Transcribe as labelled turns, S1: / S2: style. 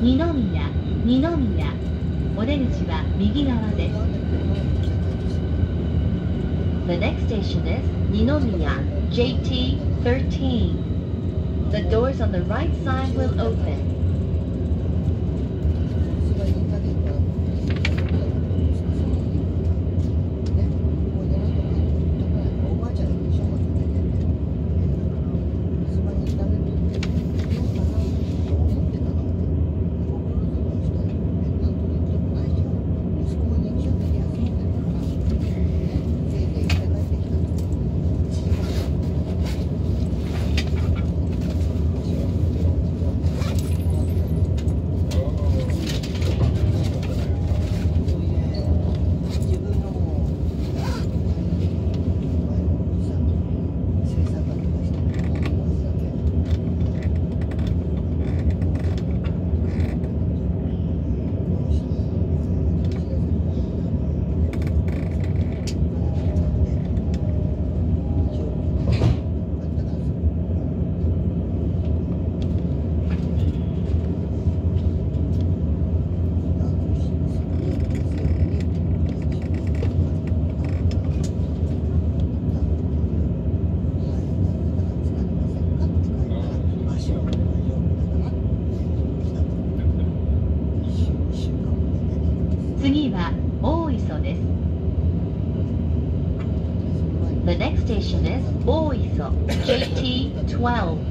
S1: 二宮二宮お出口は右側です The next station is Ninomiya JT13 The doors on the right side will open The next station is Oiso, JT12.